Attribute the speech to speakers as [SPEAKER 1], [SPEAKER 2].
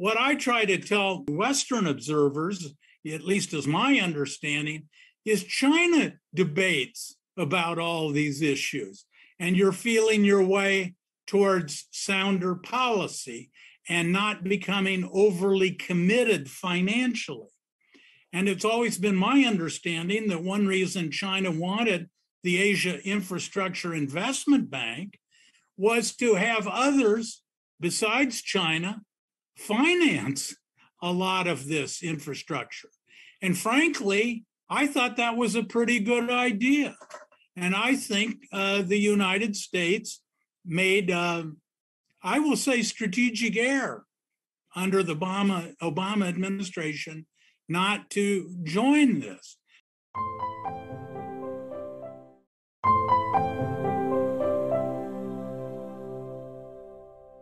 [SPEAKER 1] what I try to tell Western observers, at least as my understanding, is China debates about all these issues, and you're feeling your way towards sounder policy and not becoming overly committed financially. And it's always been my understanding that one reason China wanted the Asia Infrastructure Investment Bank was to have others besides China finance a lot of this infrastructure. And frankly, I thought that was a pretty good idea. And I think uh, the United States made, uh, I will say, strategic error under the Obama, Obama administration not to join this.